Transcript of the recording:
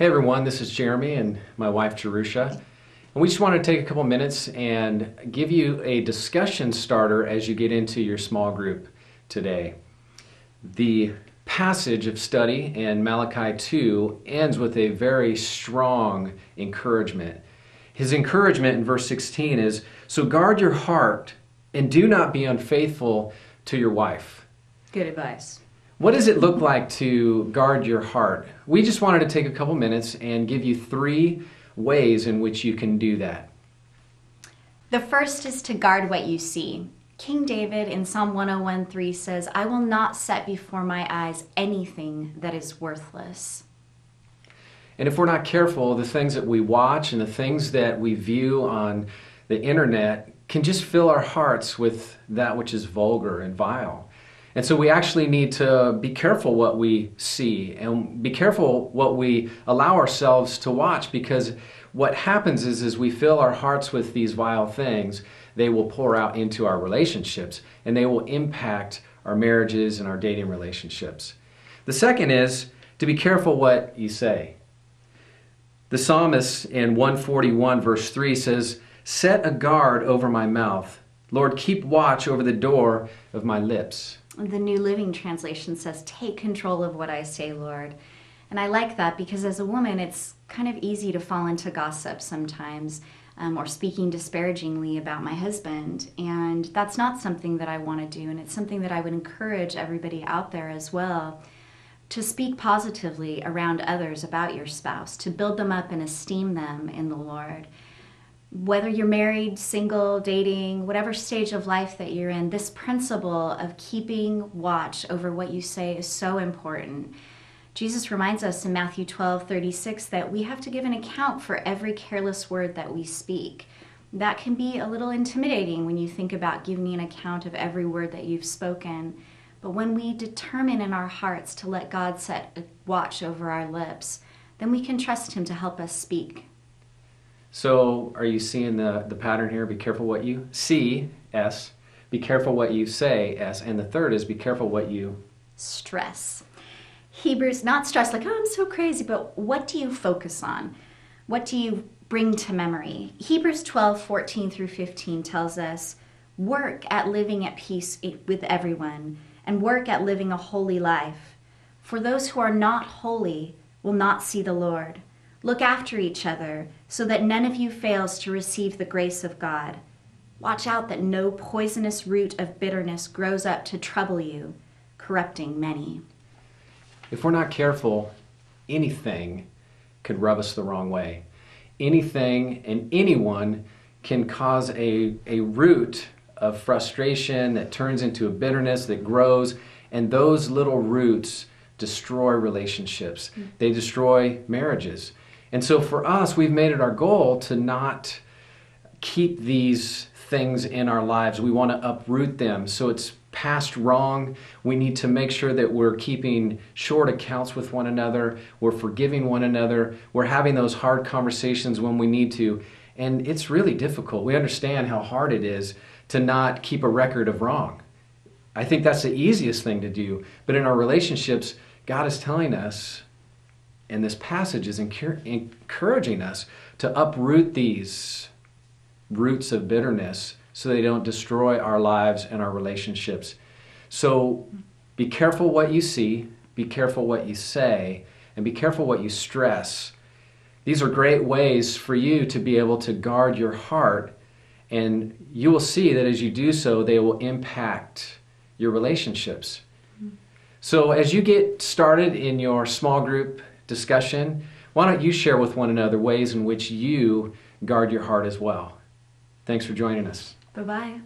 Hey everyone, this is Jeramy and my wife Jerusha. And we just want to take a couple minutes and give you a discussion starter as you get into your small group today. The passage of study in Malachi 2 ends with a very strong encouragement. His encouragement in verse 16 is So guard your heart and do not be unfaithful to your wife. Good advice. What does it look like to guard your heart? We just wanted to take a couple minutes and give you three ways in which you can do that. The first is to guard what you see. King David in Psalm 101:3 says, "I will not set before my eyes anything that is worthless." And if we're not careful, the things that we watch and the things that we view on the internet can just fill our hearts with that which is vulgar and vile. And so we actually need to be careful what we see and be careful what we allow ourselves to watch because what happens is as we fill our hearts with these vile things, they will pour out into our relationships and they will impact our marriages and our dating relationships. The second is to be careful what you say. The psalmist in 141 verse 3 says, "Set a guard over my mouth. Lord, keep watch over the door of my lips." The New Living Translation says, Take control of what I say, Lord. And I like that because as a woman, it's kind of easy to fall into gossip sometimes um, or speaking disparagingly about my husband. And that's not something that I want to do. And it's something that I would encourage everybody out there as well to speak positively around others about your spouse, to build them up and esteem them in the Lord whether you're married, single, dating, whatever stage of life that you're in, this principle of keeping watch over what you say is so important. Jesus reminds us in Matthew 12 36 that we have to give an account for every careless word that we speak. That can be a little intimidating when you think about giving me an account of every word that you've spoken. But when we determine in our hearts to let God set a watch over our lips, then we can trust Him to help us speak so are you seeing the, the pattern here? Be careful what you see, S. Be careful what you say, S. And the third is be careful what you stress. Hebrews, not stress like, oh, I'm so crazy, but what do you focus on? What do you bring to memory? Hebrews 12, 14 through 15 tells us work at living at peace with everyone and work at living a holy life. For those who are not holy will not see the Lord. Look after each other so that none of you fails to receive the grace of God. Watch out that no poisonous root of bitterness grows up to trouble you, corrupting many. If we're not careful, anything could rub us the wrong way. Anything and anyone can cause a, a root of frustration that turns into a bitterness that grows, and those little roots destroy relationships. Mm. They destroy marriages. And so for us, we've made it our goal to not keep these things in our lives. We want to uproot them. So it's past wrong. We need to make sure that we're keeping short accounts with one another. We're forgiving one another. We're having those hard conversations when we need to. And it's really difficult. We understand how hard it is to not keep a record of wrong. I think that's the easiest thing to do. But in our relationships, God is telling us and this passage is encouraging us to uproot these roots of bitterness so they don't destroy our lives and our relationships. So be careful what you see, be careful what you say, and be careful what you stress. These are great ways for you to be able to guard your heart, and you will see that as you do so, they will impact your relationships. Mm-hmm. So, as you get started in your small group discussion, why don't you share with one another ways in which you guard your heart as well? Thanks for joining us. Bye bye.